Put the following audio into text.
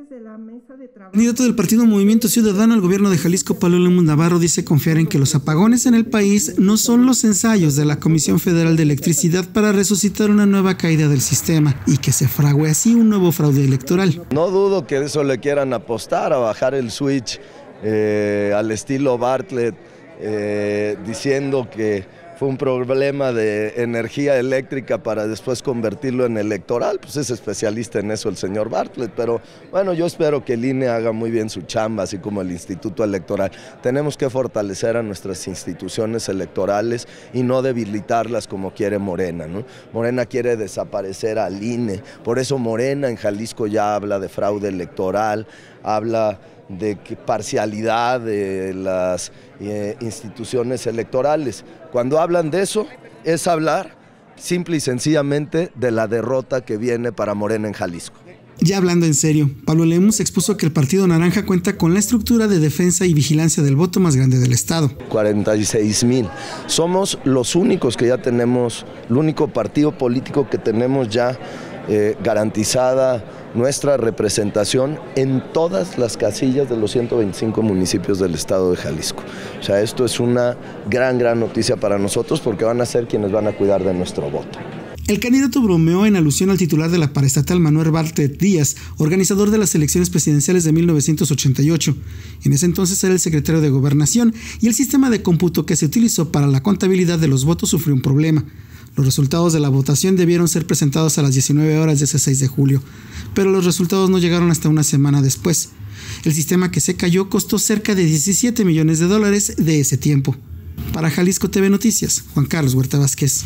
El candidato del partido Movimiento Ciudadano al gobierno de Jalisco, Pablo Lemus Navarro, dice confiar en que los apagones en el país no son los ensayos de la Comisión Federal de Electricidad para resucitar una nueva caída del sistema y que se frague así un nuevo fraude electoral. No dudo que eso le quieran apostar a bajar el switch eh, al estilo Bartlett, eh, diciendo que fue un problema de energía eléctrica para después convertirlo en electoral, pues es especialista en eso el señor Bartlett, pero bueno, yo espero que el INE haga muy bien su chamba, así como el Instituto Electoral. Tenemos que fortalecer a nuestras instituciones electorales y no debilitarlas como quiere Morena, ¿no? Morena quiere desaparecer al INE, por eso Morena en Jalisco ya habla de fraude electoral, habla de parcialidad de las eh, instituciones electorales. Cuando hablan de eso, es hablar simple y sencillamente de la derrota que viene para Morena en Jalisco. Ya hablando en serio, Pablo Lemus expuso que el Partido Naranja cuenta con la estructura de defensa y vigilancia del voto más grande del Estado. 46 mil. Somos los únicos que ya tenemos, el único partido político que tenemos ya eh, garantizada nuestra representación en todas las casillas de los 125 municipios del estado de Jalisco. O sea, esto es una gran, gran noticia para nosotros porque van a ser quienes van a cuidar de nuestro voto. El candidato bromeó en alusión al titular de la paraestatal Manuel Bartlett Díaz, organizador de las elecciones presidenciales de 1988. En ese entonces era el secretario de Gobernación y el sistema de cómputo que se utilizó para la contabilidad de los votos sufrió un problema. Los resultados de la votación debieron ser presentados a las 19 horas de ese 6 de julio, pero los resultados no llegaron hasta una semana después. El sistema que se cayó costó cerca de 17 millones de dólares de ese tiempo. Para Jalisco TV Noticias, Juan Carlos Huerta Vázquez.